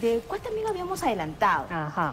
de cuál también habíamos adelantado.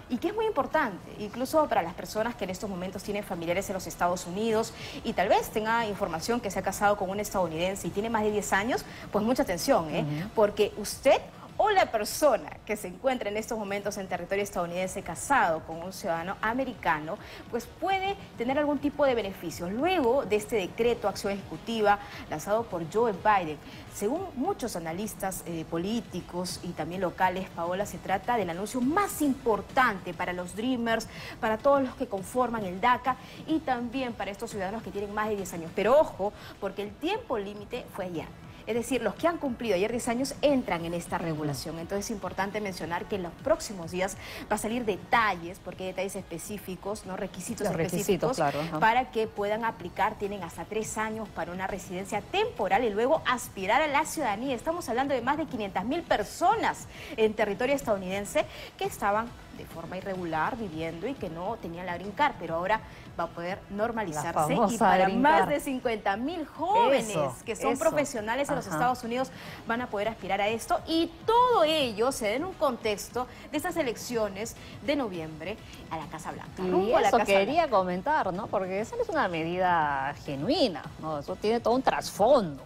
Y que es muy importante, incluso para las personas que en estos momentos tienen familiares en los Estados Unidos y tal vez tenga información que se ha casado con un estadounidense y tiene más de 10 años, pues mucha atención, ¿eh? Porque usted o la persona que se encuentra en estos momentos en territorio estadounidense casado con un ciudadano americano, pues puede tener algún tipo de beneficios. Luego de este decreto, acción ejecutiva, lanzado por Joe Biden, según muchos analistas eh, políticos y también locales, Paola, se trata del anuncio más importante para los Dreamers, para todos los que conforman el DACA y también para estos ciudadanos que tienen más de 10 años. Pero ojo, porque el tiempo límite fue ayer. Es decir, los que han cumplido ayer 10 años entran en esta regulación. Entonces es importante mencionar que en los próximos días va a salir detalles, porque hay detalles específicos, no requisitos específicos, para que puedan aplicar. Tienen hasta tres años para una residencia temporal y luego aspirar a la ciudadanía. Estamos hablando de más de 500 mil personas en territorio estadounidense que estaban de forma irregular viviendo y que no tenían la green pero ahora va a poder normalizarse y para más de 50 mil jóvenes que son profesionales en los Estados Unidos van a poder aspirar a esto y todo ello se da en un contexto de estas elecciones de noviembre a la Casa Blanca. Y eso quería comentar, ¿no? Porque esa es una medida genuina, ¿no? Eso tiene todo un trasfondo.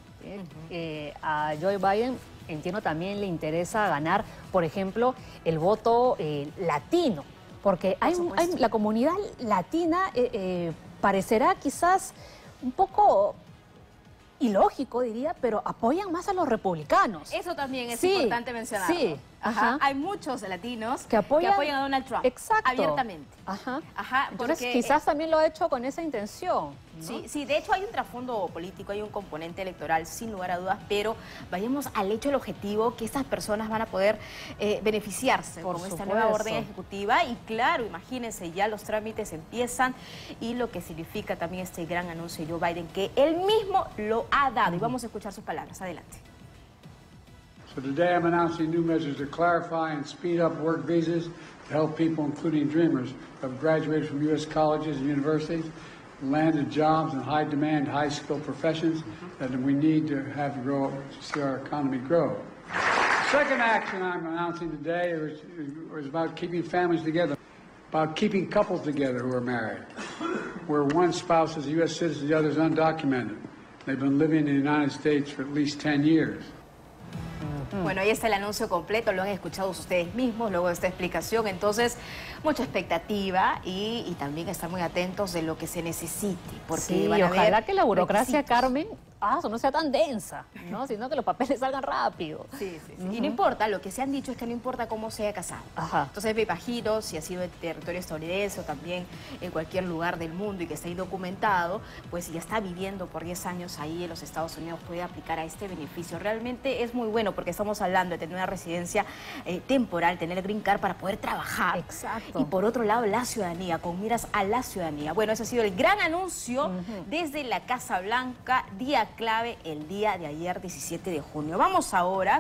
¿eh? a Joe Biden entiendo también le interesa ganar, por ejemplo, el voto eh, latino, porque hay, la comunidad latina eh, eh, parecerá quizás un poco ilógico, diría, pero apoyan más a los republicanos. Eso también es importante mencionar. Sí, Hay muchos latinos que apoyan, a Donald Trump. Exacto. Abiertamente. Ajá. Ajá Entonces, quizás también lo ha hecho con esa intención. Sí, sí, de hecho hay un trasfondo político, hay un componente electoral, sin lugar a dudas, pero vayamos al hecho, el objetivo, que estas personas van a poder eh, beneficiarse con esta nueva orden ejecutiva. Y claro, imagínense, ya los trámites empiezan y lo que significa también este gran anuncio de Joe Biden, que él mismo lo ha dado. Y vamos a escuchar sus palabras. Adelante. So today I'm announcing new measures to clarify and speed up work visas to help people, including dreamers, who have graduated from U.S. colleges and universities, landed jobs in high-demand, high-skilled professions mm-hmm. that we need to have to grow to see our economy grow. The second action I'm announcing today is, is about keeping families together, about keeping couples together who are married, where one spouse is a U.S. citizen, the other is undocumented. They've been living in the United States for at least 10 years. Bueno, ahí está el anuncio completo, lo han escuchado ustedes mismos luego de esta explicación. Entonces, mucha expectativa y, también estar muy atentos de lo que se necesite. Porque sí, ojalá que la burocracia, Carmen, ah, no sea tan densa, ¿no? sino que los papeles salgan rápido. Sí, sí, sí. Y no importa, lo que se han dicho es que no importa cómo se haya casado. Ajá. Entonces imagino, si ha sido en territorio estadounidense o también en cualquier lugar del mundo y que está ahí documentado, pues si ya está viviendo por 10 años ahí en los Estados Unidos puede aplicar a este beneficio. Realmente es muy bueno porque estamos hablando de tener una residencia eh, temporal, tener el green card para poder trabajar. Exacto. Y por otro lado, la ciudadanía, con miras a la ciudadanía. Bueno, ese ha sido el gran anuncio desde la Casa Blanca, día clave el día de ayer, 17 de junio. Vamos ahora